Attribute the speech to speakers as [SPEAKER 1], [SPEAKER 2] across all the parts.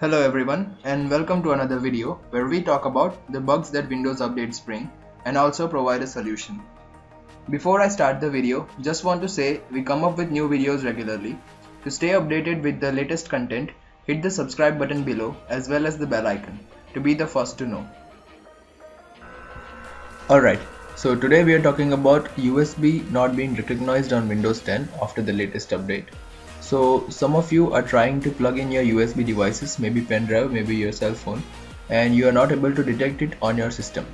[SPEAKER 1] Hello everyone and welcome to another video where we talk about the bugs that Windows updates bring and also provide a solution. Before I start the video, just want to say we come up with new videos regularly. To stay updated with the latest content, hit the subscribe button below as well as the bell icon to be the first to know. Alright, so today we are talking about USB not being recognized on Windows 10 after the latest update. So some of you are trying to plug in your USB devices, maybe pen drive, maybe your cell phone, and you are not able to detect it on your system.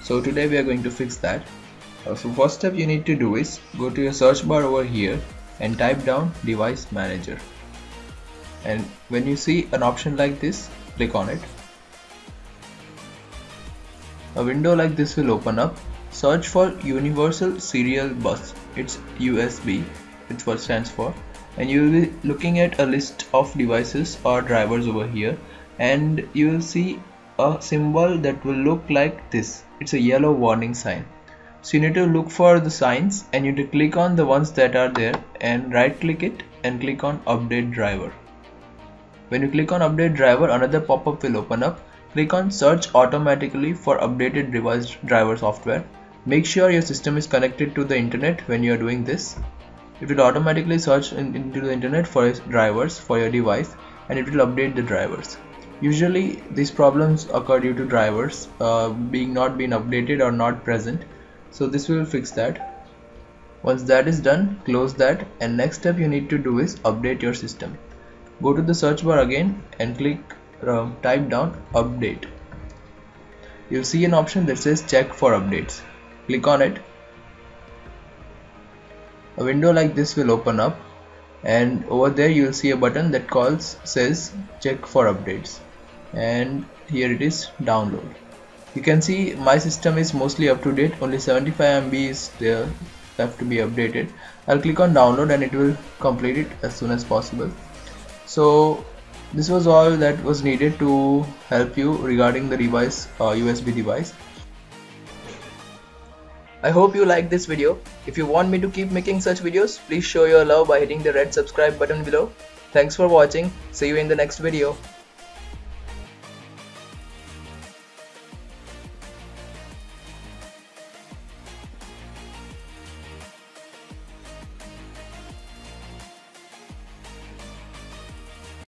[SPEAKER 1] So today we are going to fix that. Uh, so first step you need to do is go to your search bar over here and type down device manager. And when you see an option like this, click on it. A window like this will open up. Search for Universal Serial Bus. It's USB. What stands for and you will be looking at a list of devices or drivers over here. And you will see a symbol that will look like this. It's a yellow warning sign. So you need to look for the signs and you need to click on the ones that are there and right click it and click on update driver. When you click on update driver another pop-up will open up. Click on search automatically for updated device driver software. Make sure your system is connected to the internet when you are doing this it will automatically search in, into the internet for drivers for your device and it will update the drivers. Usually these problems occur due to drivers uh, being not being updated or not present. So this will fix that. Once that is done close that and next step you need to do is update your system. Go to the search bar again and click uh, type down update. You'll see an option that says check for updates. Click on it a window like this will open up and over there you will see a button that calls says check for updates. And here it is download. You can see my system is mostly up to date. Only 75 MB is there left to be updated. I'll click on download and it will complete it as soon as possible. So this was all that was needed to help you regarding the device uh, USB device I hope you liked this video. If you want me to keep making such videos, please show your love by hitting the red subscribe button below. Thanks for watching. See you in the next video.